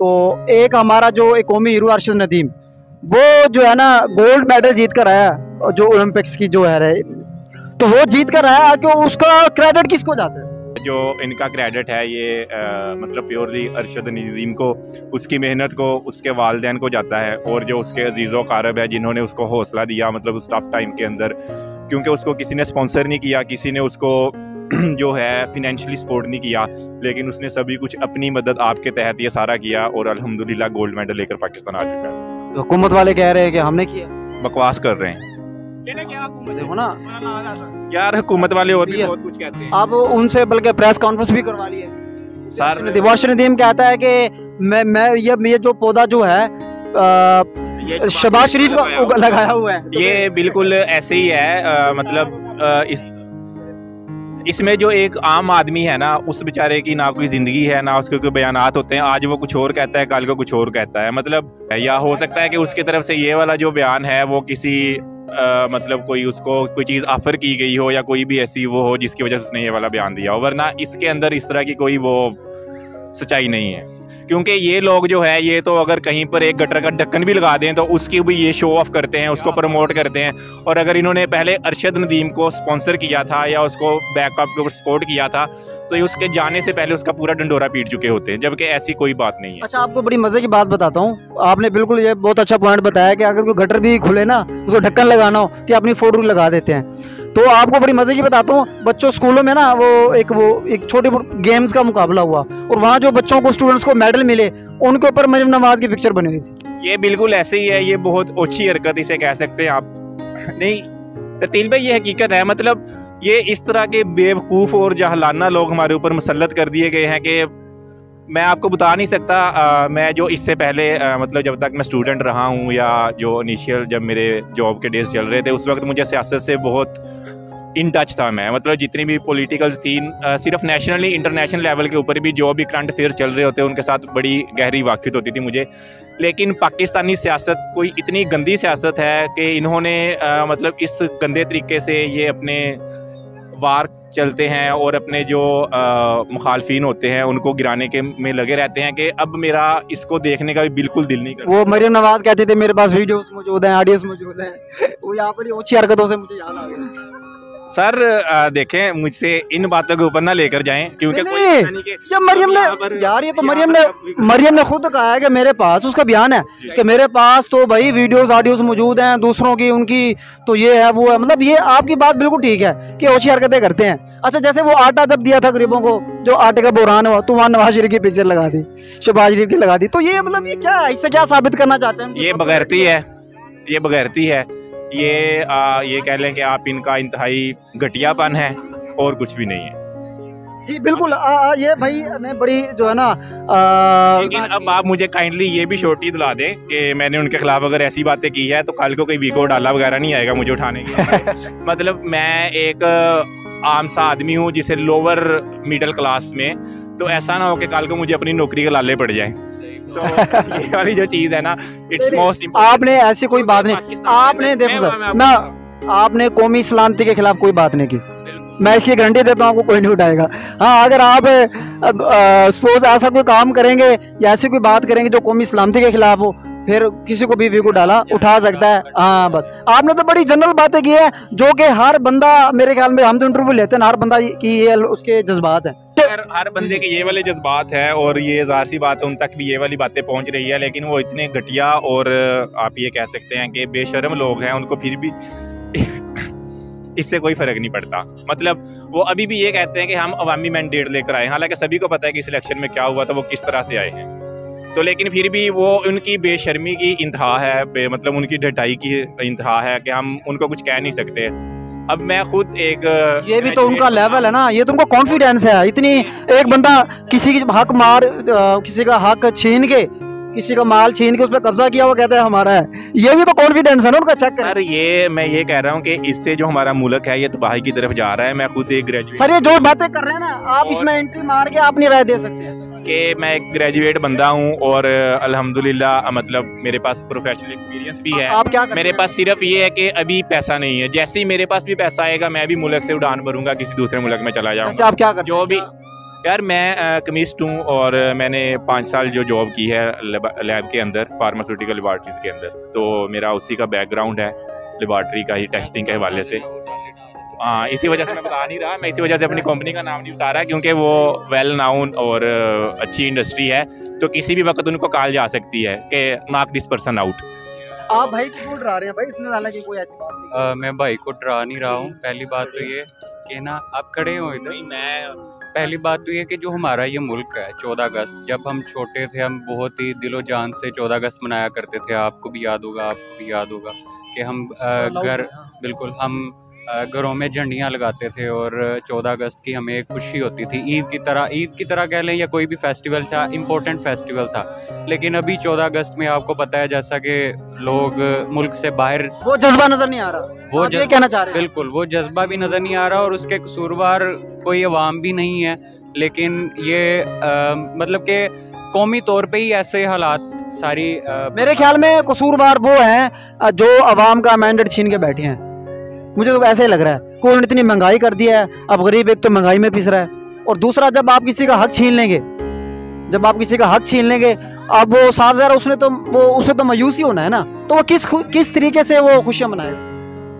तो एक हमारा जो एक कौमी हीरो अरशद नदीम वो जो है ना गोल्ड मेडल जीत कर आया जो ओलंपिक्स की जो है रहे। तो वो जीत कर आया कि उसका क्रेडिट किसको जाता है? जो इनका क्रेडिट है ये आ, मतलब प्योरली अरशद नदीम को उसकी मेहनत को उसके वालदेन को जाता है और जो उसके अज़ीज़ कारब है जिन्होंने उसको हौसला दिया मतलब उस टफ टाइम के अंदर क्योंकि उसको किसी ने स्पॉन्सर नहीं किया किसी ने उसको जो है फिनेंशियली सपोर्ट नहीं किया लेकिन उसने सभी कुछ अपनी मदद आपके तहत ये सारा किया और अल्हम्दुलिल्लाह गोल्ड मेडल लेकर पाकिस्तान आ चुका है। हुकूमत वाले कह रहे हैं कि हमने किया। बकवास कर रहे हैं। देखो ना। यार हुकूमत वाले और भी बहुत कुछ कहते हैं। आप उनसे बल्कि प्रेस कॉन्फ्रेंस भी करवा ली है सर वाशिर नदीम कहता है कि मैं मैं ये ये जो पौधा जो है शबाज शरीफ का लगाया हुआ है। ये बिल्कुल ऐसे ही है आ, मतलब आ, इस इसमें जो एक आम आदमी है ना उस बेचारे की ना कोई ज़िंदगी है ना उसके कोई बयान होते हैं। आज वो कुछ और कहता है कल को कुछ और कहता है। मतलब या हो सकता है कि उसकी तरफ़ से ये वाला जो बयान है वो किसी आ, मतलब कोई उसको कोई चीज़ ऑफ़र की गई हो या कोई भी ऐसी वो हो जिसकी वजह से उसने ये वाला बयान दिया हो। वरना इसके अंदर इस तरह की कोई वो सच्चाई नहीं है। क्योंकि ये लोग जो है ये तो अगर कहीं पर एक गटर का ढक्कन भी लगा दें तो उसकी भी ये शो ऑफ़ करते हैं उसको प्रमोट करते हैं। और अगर इन्होंने पहले अरशद नदीम को स्पॉन्सर किया था या उसको बैकअप के सपोर्ट किया था तो ये उसके जाने से पहले उसका पूरा डंडोरा पीट चुके होते हैं जबकि ऐसी कोई बात नहीं है। अच्छा आपको बड़ी मज़े की बात बताता हूँ। आपने बिल्कुल ये बहुत अच्छा पॉइंट बताया कि अगर कोई गटर भी खुले ना उसको ढक्कन लगाना हो तो अपनी फ़ोटो लगा देते हैं। तो आपको बड़ी मज़े की बताता हूँ, बच्चों स्कूलों में ना वो एक वो एक छोटे गेम्स का मुकाबला हुआ और वहाँ जो बच्चों को स्टूडेंट्स को मेडल मिले, उनके ऊपर मरियम नवाज़ की पिक्चर बनी हुई थी। ये बिल्कुल ऐसे ही है, ये बहुत अच्छी हरकत इसे कह सकते हैं आप। नहीं ततील भाई, ये हकीकत है मतलब ये इस तरह के बेवकूफ़ और जहलाना लोग हमारे ऊपर मुसलत कर दिए गए हैं कि मैं आपको बता नहीं सकता आ, मैं जो इससे पहले आ, मतलब जब तक मैं स्टूडेंट रहा हूँ या जो इनिशियल जब मेरे जॉब के डेज़ चल रहे थे उस वक्त मुझे सियासत से बहुत इन टच था मैं। मतलब जितनी भी पॉलिटिकल्स थी सिर्फ़ नेशनली इंटरनेशनल लेवल के ऊपर भी जो भी करंट अफेयर चल रहे होते उनके साथ बड़ी गहरी वाकिफ होती थी मुझे। लेकिन पाकिस्तानी सियासत कोई इतनी गंदी सियासत है कि इन्होंने मतलब इस गंदे तरीके से ये अपने वार चलते हैं और अपने जो मुखालफिन होते हैं, उनको गिराने के में लगे रहते हैं कि अब मेरा इसको देखने का भी बिल्कुल दिल नहीं करता। वो मरियम नवाज़ कहते थे, मेरे पास वीडियोस मौजूद हैं ऑडियोस मौजूद हैं। वो यहाँ पर अच्छी हरकतों से मुझे याद आ गया। सर देखें मुझसे इन बातों के ऊपर ना लेकर जाएँ क्योंकि कोई ये मरियम ने यार ये तो मरियम ने मरियम ने खुद कहा है कि मेरे पास उसका बयान है कि मेरे पास तो भाई वीडियोस ऑडियोस मौजूद हैं दूसरों की उनकी तो ये है वो है। मतलब ये आपकी बात बिल्कुल ठीक है कि ओछी हरकतें करते हैं। अच्छा जैसे वो आटा जब दिया था गरीबों को जो आटे का बुरान हुआ तो वहाँ नवाज़ शरीफ की पिक्चर लगा दी शहबाज शरीफ की लगा दी। तो ये मतलब ये क्या है? इससे क्या साबित करना चाहते हैं ये बगैरती है? ये बगैरती है। ये आ, ये कह लें कि आप इनका इंतहाई घटियापन है और कुछ भी नहीं है। जी बिल्कुल आ, आ, ये भाई ने बड़ी जो है ना लेकिन अब आप मुझे काइंडली ये भी छोटी दिला दें कि मैंने उनके खिलाफ अगर ऐसी बातें की है तो कल को कोई वीको डाला वगैरह नहीं आएगा मुझे उठाने के मतलब मैं एक आम सा आदमी हूँ जिसे लोअर मिडिल क्लास में तो ऐसा ना हो कि कल को मुझे अपनी नौकरी के लाले पड़ जाए। तो ये वाली जो चीज़ है ना इट्स मोस्ट आपने ऐसी कोई बात नहीं। आपने देखो सर ना आपने कौमी सलामती के खिलाफ कोई बात नहीं की। मैं इसकी गारंटी देता हूँ आपको कोई नहीं उठाएगा। हाँ अगर आप सपोज़ ऐसा कोई काम करेंगे या ऐसी कोई बात करेंगे जो कौमी सलामती के खिलाफ हो फिर किसी को भी वी को डाला उठा सकता है। हाँ बस। आपने तो बड़ी जनरल बातें की है जो कि हर बंदा मेरे ख्याल में हम तो इंटरव्यू लेते हैं हर बंदा की ये उसके जज्बात है। हर हर बंदे के ये वाले जज्बात है और ये जार सी बात है उन तक भी ये वाली बातें पहुँच रही है लेकिन वो इतने घटिया और आप ये कह सकते हैं कि बेशरम लोग हैं उनको फिर भी इससे कोई फ़र्क नहीं पड़ता। मतलब वो अभी भी ये कहते हैं कि हम अवामी मैंडेट लेकर आए हालाँकि सभी को पता है कि इस इलेक्शन में क्या हुआ था वो किस तरह से आए हैं। तो लेकिन फिर भी वो उनकी बेशर्मी की इंतहा है मतलब उनकी ढटाई की इंतहा है कि हम उनको कुछ कह नहीं सकते। अब मैं खुद एक ये भी तो उनका लेवल है ना ये तो उनका कॉन्फिडेंस है। इतनी एक बंदा किसी की हक मार किसी का हक छीन के किसी का माल छीन के उस पर कब्जा किया हुआ कहता है हमारा है। ये भी तो कॉन्फिडेंस है ना उनका चेक सर ये मैं ये कह रहा हूँ कि इससे जो हमारा मुल्क है ये तबाही की तरफ़ जा रहा है। मैं खुद एक ग्रेजुएट सर ये जो बातें कर रहे हैं ना आप इसमें एंट्री मार के आप नहीं राय दे सकते। हैं कि मैं एक ग्रेजुएट बंदा हूँ और अल्हम्दुलिल्लाह मतलब मेरे पास प्रोफेशनल एक्सपीरियंस भी है। आप क्या मेरे पास सिर्फ़ ये है कि अभी पैसा नहीं है। जैसे ही मेरे पास भी पैसा आएगा मैं भी मुल्क से उड़ान भरूँगा किसी दूसरे मुल्क में चला जाऊँगा। आप क्या जो भी यार मैं कमिस्ट हूँ और मैंने पाँच साल जो जॉब की है लैब के अंदर फार्मास्यूटिकल लेबॉर्ट्रीज के अंदर। तो मेरा उसी का बैकग्राउंड है लेबॉर्ट्री का ही टेस्टिंग के हवाले से। हाँ इसी वजह से मैं बता नहीं रहा मैं इसी वजह से अपनी कंपनी का नाम नहीं बता रहा क्योंकि वो वेल नाउन और अच्छी इंडस्ट्री है तो किसी भी वक्त उनको कॉल जा सकती है कि मार्क दिस पर्सन आउट आप भाई क्यों डरा रहे हैं भाई? इसमें हालाँकि कोई ऐसी बात नहीं। अ, मैं भाई को डरा नहीं रहा हूँ। पहली बात तो ये कि ना आप खड़े हो इधर। मैं पहली बात तो ये कि जो हमारा ये मुल्क है चौदह अगस्त जब हम छोटे थे हम बहुत ही दिलो जान से चौदह अगस्त मनाया करते थे। आपको भी याद होगा आपको भी याद होगा कि हम घर बिल्कुल हम घरों में झंडियाँ लगाते थे और चौदह अगस्त की हमें खुशी होती थी। ईद की तरह ईद की तरह कह लें या कोई भी फेस्टिवल था इम्पोर्टेंट फेस्टिवल था। लेकिन अभी चौदह अगस्त में आपको पता है जैसा कि लोग मुल्क से बाहर वो जज्बा नज़र नहीं आ रहा। वो जज्बा- कहना चाह रहे हैं। बिल्कुल वो जज्बा भी नज़र नहीं आ रहा और उसके कसूरवार कोई अवाम भी नहीं है। लेकिन ये अ, मतलब के कौमी तौर पे ही ऐसे हालात सारी अ, मेरे ख्याल में कसूरवार वो हैं जो अवाम का मैंडेट छीन के बैठे हैं। मुझे तो ऐसे ही लग रहा है कोर्ट ने इतनी महँगाई कर दिया है, अब गरीब एक तो महँगाई में पिस रहा है। और दूसरा, जब आप किसी का हक छीन लेंगे, जब आप किसी का हक छीन लेंगे, अब वो साफ़ उसने तो वो, उसे तो मायूसी होना है ना? तो वो किस किस तरीके से वो खुशियाँ मनाएगा?